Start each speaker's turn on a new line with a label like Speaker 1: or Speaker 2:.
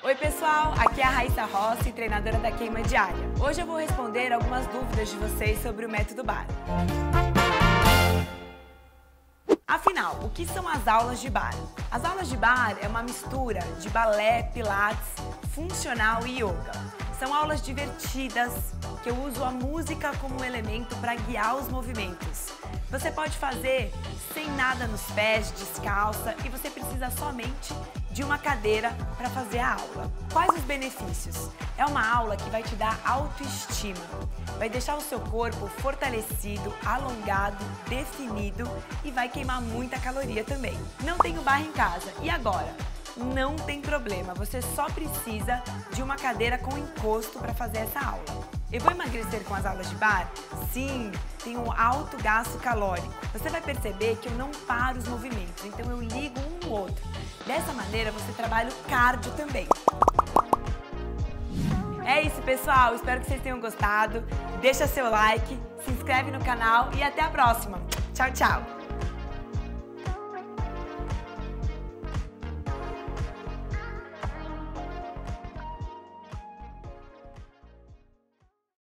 Speaker 1: Oi pessoal, aqui é a Raíssa Rossi, treinadora da Queima Diária. Hoje eu vou responder algumas dúvidas de vocês sobre o método BAR. Afinal, o que são as aulas de bar? As aulas de bar é uma mistura de balé, pilates, funcional e yoga. São aulas divertidas que eu uso a música como elemento para guiar os movimentos. Você pode fazer sem nada nos pés, descalça e você precisa somente de uma cadeira para fazer a aula. Quais os benefícios? É uma aula que vai te dar autoestima, vai deixar o seu corpo fortalecido, alongado, definido e vai queimar muita caloria também. Não tenho barra em casa. E agora? Não tem problema, você só precisa de uma cadeira com encosto para fazer essa aula. Eu vou emagrecer com as aulas de bar? Sim, tem um alto gasto calórico. Você vai perceber que eu não paro os movimentos, então eu ligo um no outro. Dessa maneira você trabalha o cardio também. É isso, pessoal. Espero que vocês tenham gostado. Deixa seu like, se inscreve no canal e até a próxima. Tchau, tchau.